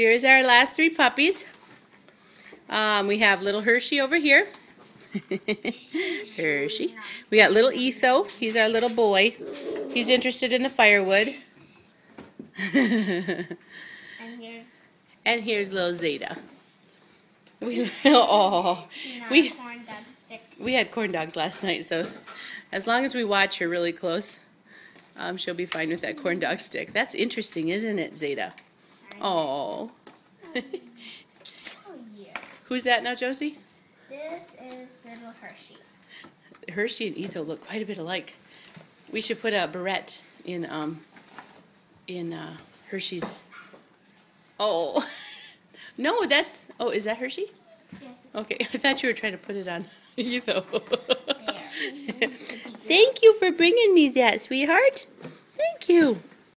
Here's our last three puppies. Um, we have little Hershey over here. Hershey. We got little Etho. He's our little boy. He's interested in the firewood. And here's And here's little Zeta. We oh we a corn dog stick. we had corn dogs last night, so as long as we watch her really close, um, she'll be fine with that corn dog stick. That's interesting, isn't it, Zeta? Oh, Oh, yeah. who's that now, Josie? This is little Hershey. Hershey and Etho look quite a bit alike. We should put a barrette in um in uh, Hershey's. Oh, no, that's oh, is that Hershey? Yes, it's Okay, I thought you were trying to put it on Etho. there. Thank you for bringing me that, sweetheart. Thank you.